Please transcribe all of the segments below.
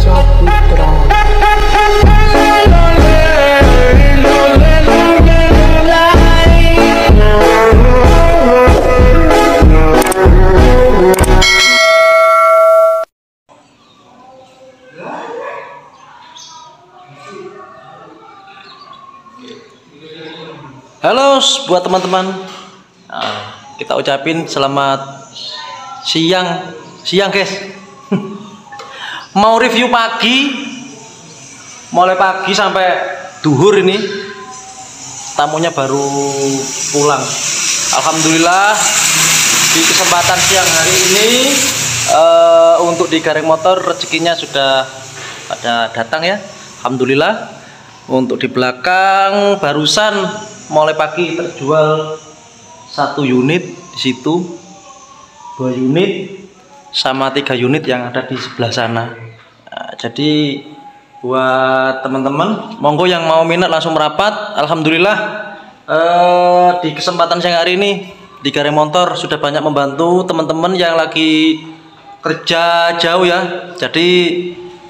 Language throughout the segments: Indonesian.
Saputra Halo buat teman-teman. Nah, kita ucapin selamat siang, siang guys. Mau review pagi, mulai pagi sampai duhur ini. Tamunya baru pulang. Alhamdulillah di kesempatan siang hari ini eh, untuk di gareng motor rezekinya sudah pada datang ya. Alhamdulillah. Untuk di belakang barusan mulai pagi terjual satu unit di situ, dua unit sama tiga unit yang ada di sebelah sana. Nah, jadi buat teman-teman, monggo yang mau minat langsung merapat. Alhamdulillah eh, di kesempatan siang hari ini di Gareng Motor sudah banyak membantu teman-teman yang lagi kerja jauh ya. Jadi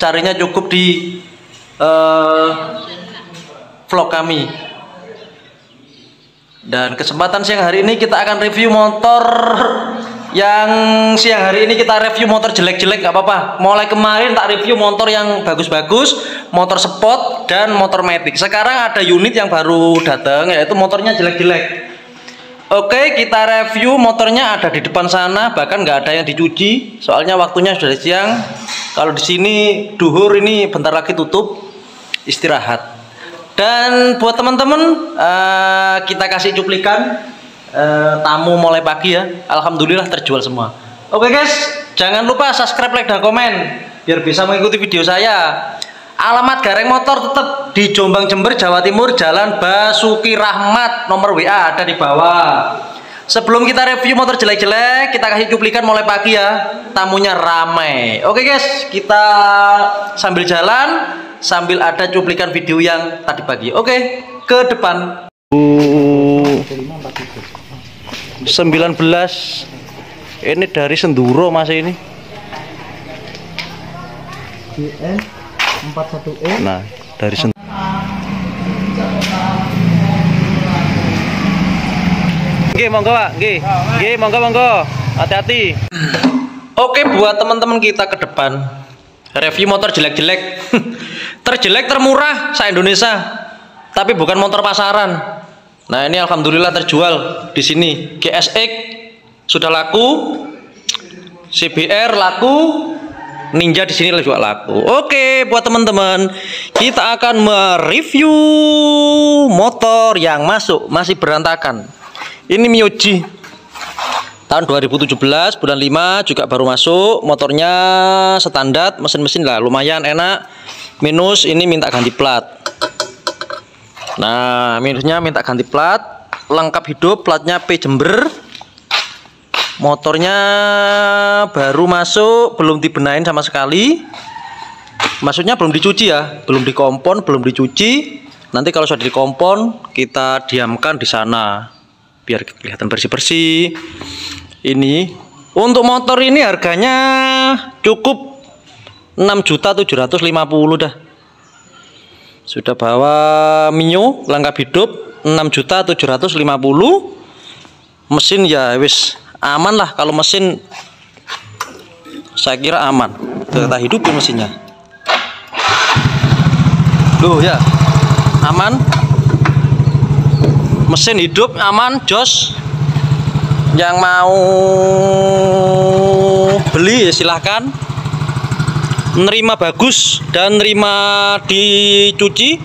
carinya cukup di eh, vlog kami. Dan kesempatan siang hari ini kita akan review motor yang siang hari ini kita review motor jelek-jelek nggak apa-apa. Mulai kemarin tak review motor yang bagus-bagus, motor sport dan motor matic. Sekarang ada unit yang baru datang yaitu motornya jelek-jelek. Oke, kita review motornya ada di depan sana, bahkan nggak ada yang dicuci. Soalnya waktunya sudah siang. Kalau di sini duhur ini bentar lagi tutup istirahat. Dan buat teman-teman eh, kita kasih cuplikan eh, tamu mulai pagi ya. Alhamdulillah terjual semua. Oke guys, jangan lupa subscribe, like, dan komen biar bisa mengikuti video saya. Alamat Gareng Motor tetap di Jombang Jember Jawa Timur Jalan Basuki Rahmat nomor WA ada di bawah. Sebelum kita review motor jelek-jelek, kita kasih cuplikan mulai pagi ya. Tamunya ramai. Oke guys, kita sambil jalan sambil ada cuplikan video yang tadi pagi. Oke, ke depan. 19 ini dari Senduro Mas ini. 41E Nah, dari Senduro. Oke, monggo Pak. Nggih. Nggih, monggo monggo. Hati-hati. Oke, buat teman-teman kita ke depan. Review motor jelek-jelek. terjelek termurah se Indonesia. Tapi bukan motor pasaran. Nah, ini alhamdulillah terjual di sini. GSX sudah laku. CBR laku. Ninja di sini juga laku. Oke, buat teman-teman, kita akan mereview motor yang masuk masih berantakan. Ini Miyoji tahun 2017 bulan 5 juga baru masuk motornya standar mesin-mesin lah lumayan enak minus ini minta ganti plat nah minusnya minta ganti plat. Lengkap hidup platnya P Jember. Motornya baru masuk belum dibenain sama sekali. Maksudnya belum dicuci ya belum dikompon belum dicuci. Nanti kalau sudah dikompon kita diamkan di sana biar kelihatan bersih-bersih. Ini untuk motor ini harganya cukup 6.750 dah sudah bawa Mio lengkap hidup 6.750 mesin ya wis aman lah kalau mesin. Saya kira aman. Kita hidupin mesinnya. Loh ya. Aman. Mesin hidup aman jos. Yang mau beli ya silahkan nerima bagus dan nerima dicuci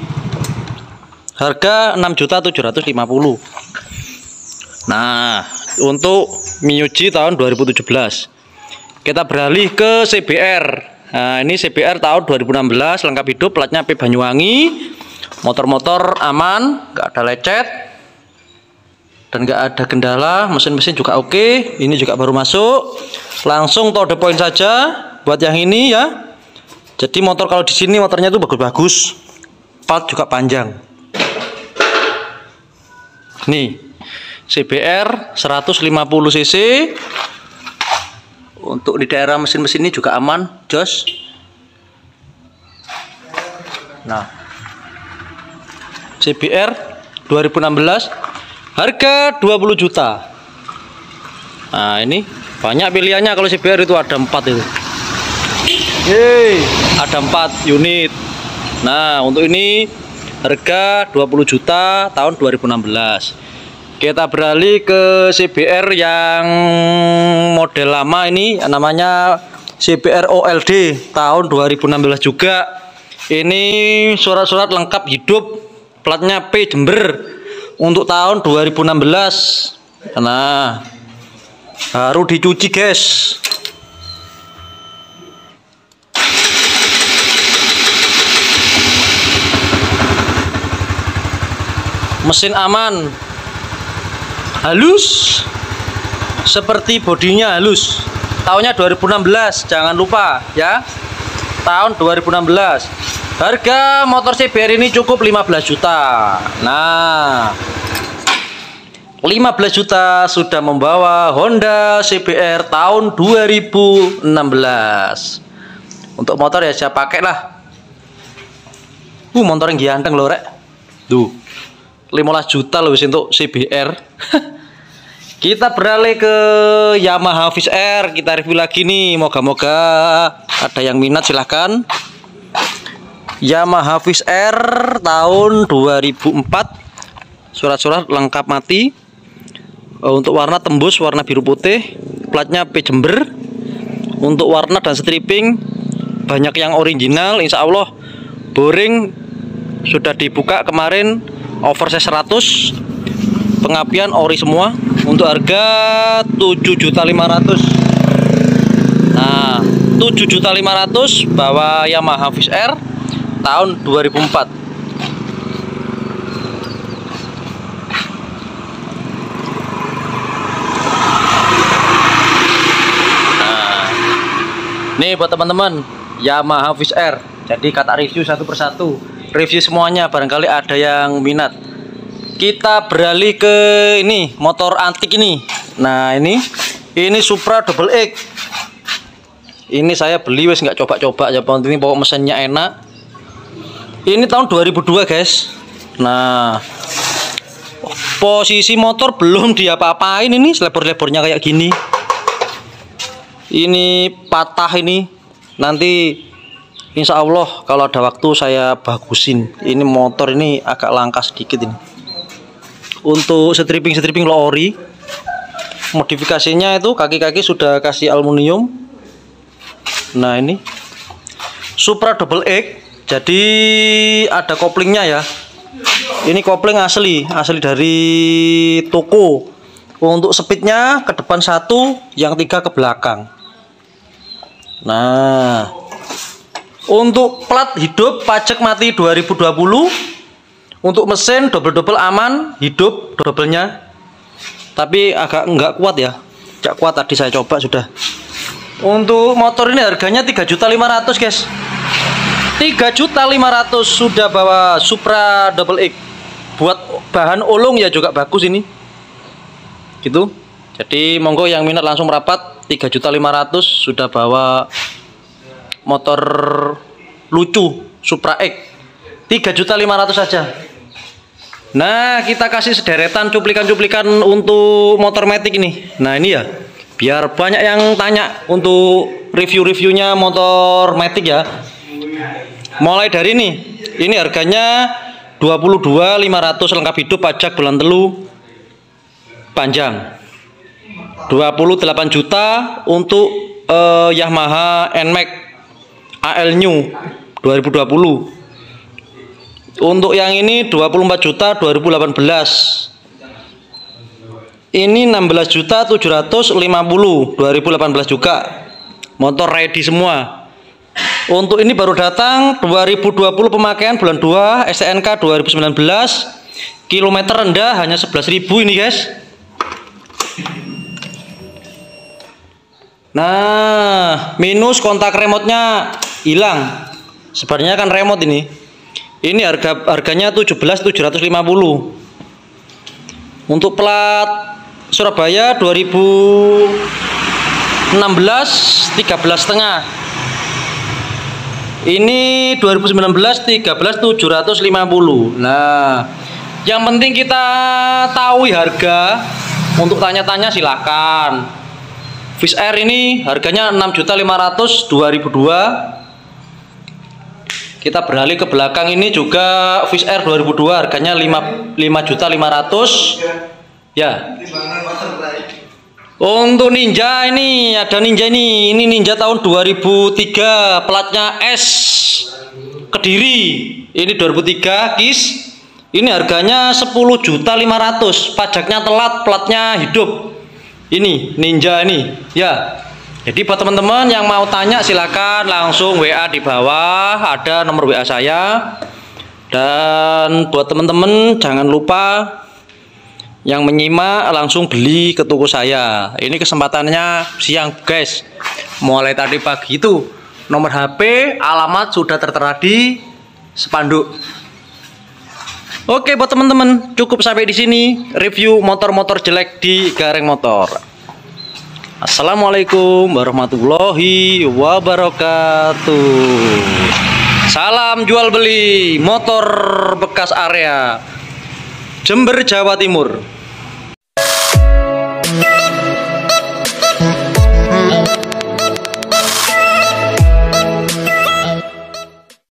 harga 6.750 nah untuk Miyuji tahun 2017 kita beralih ke CBR nah ini CBR tahun 2016 lengkap hidup platnya P Banyuwangi. Motor-motor aman nggak ada lecet dan nggak ada kendala mesin-mesin juga oke ini juga baru masuk. Langsung to the point saja buat yang ini ya jadi motor kalau di sini motornya itu bagus-bagus part juga panjang nih CBR 150 cc Untuk di daerah mesin-mesin ini juga aman, jos. Nah, CBR 2016 harga 20 juta. Nah, ini banyak pilihannya kalau CBR itu ada 4 itu. Yeay, ada 4 unit. Nah, untuk ini harga 20 juta tahun 2016. Kita beralih ke CBR yang model lama ini namanya CBR OLD tahun 2016 juga. Ini surat-surat lengkap hidup platnya P Jember untuk tahun 2016. Nah, baru dicuci, guys. Mesin aman. Halus. Seperti bodinya halus. Tahunnya 2016, jangan lupa ya. Tahun 2016. Harga motor CBR ini cukup 15 juta. Nah, 15 juta sudah membawa Honda CBR tahun 2016. Untuk motor ya saya pakai lah. Uh, motor yang ganteng loh, Rek. Tuh. 15 juta loh untuk CBR. kita beralih ke Yamaha Viz R, kita review lagi nih. Moga-moga ada yang minat silahkan. Yamaha Viz R tahun 2004. Surat-surat lengkap mati. Eh, Untuk warna tembus warna biru putih, platnya P Jember. Untuk warna dan stripping banyak yang original, insya Allah boring sudah dibuka kemarin oversize 100 pengapian ori semua untuk harga 7.500 nah 7.500 bawa Yamaha Viz R tahun 2004 Nah, Nih buat teman-teman Yamaha Viz R. Jadi kata review satu persatu. Review semuanya barangkali ada yang minat. Kita beralih ke ini motor antik ini. Nah ini ini Supra Double X. Ini saya beli wes nggak coba-coba ya penting bawa mesinnya enak. Ini tahun 2002 guys. Nah posisi motor belum diapa-apain ini selebor-lebornya kayak gini ini patah ini nanti insya Allah kalau ada waktu saya bagusin. Ini motor ini agak langka sedikit ini. Untuk stripping stripping lori modifikasinya itu kaki-kaki sudah kasih aluminium. Nah ini Supra Double X. Jadi ada koplingnya ya. Ini kopling asli asli dari toko. Untuk speednya ke depan satu yang tiga ke belakang. Nah, untuk plat hidup pajak mati 2020, untuk mesin double-double aman, hidup doublenya. Tapi agak enggak kuat ya. Enggak kuat tadi saya coba sudah. Untuk motor ini harganya 3.500, guys. 3.500 sudah bawa Supra Double X. Buat bahan olong ya juga bagus ini. Gitu. Jadi monggo yang minat langsung merapat 3.500 sudah bawa motor lucu Supra X. 3.500 saja Nah kita kasih sederetan cuplikan-cuplikan untuk motor Matic ini. Nah ini ya. Biar banyak yang tanya untuk review-reviewnya motor Matic ya. Mulai dari ini. Ini harganya 22.500 lengkap hidup pajak bulan telu panjang. 28 juta untuk eh, Yamaha NMAX AL New 2020 untuk yang ini 24 juta 2018 ini 16 juta 750 2018 juga. Motor ready semua. Untuk ini baru datang 2020 pemakaian bulan 2 STNK 2019 kilometer rendah hanya 11.000 ini guys. Nah, minus kontak remote-nya hilang. Sebenarnya kan remote ini. Ini harga harganya 17.750. Untuk plat Surabaya 2000 16 13 setengah ini 2019 13 750 nah yang penting kita tahu harga untuk tanya-tanya silahkan Fish Air ini harganya 6.500 2002 kita beralih ke belakang ini juga Fish Air 2002 harganya 5 5.500 ya. Untuk Ninja ini ada Ninja ini. Ini Ninja tahun 2003 platnya S. Kediri. Ini 2003 kis. Ini harganya 10.500 pajaknya telat platnya hidup. Ini Ninja ini. Ya jadi buat teman-teman yang mau tanya silakan langsung WA di bawah. Ada nomor WA saya. Dan buat teman-teman jangan lupa yang menyimak langsung beli ke toko saya. Ini kesempatannya siang guys. Mulai tadi pagi itu. Nomor HP alamat sudah tertera di spanduk. Oke buat teman-teman cukup sampai di sini. Review motor-motor jelek di Gareng Motor Assalamualaikum warahmatullahi wabarakatuh. Salam jual beli motor bekas area Jember Jawa Timur